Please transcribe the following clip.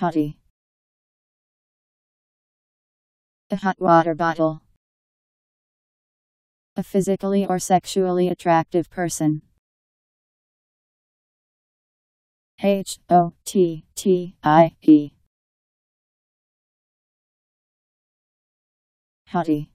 Hottie. A hot water bottle. A physically or sexually attractive person. H O T T I E. Hottie.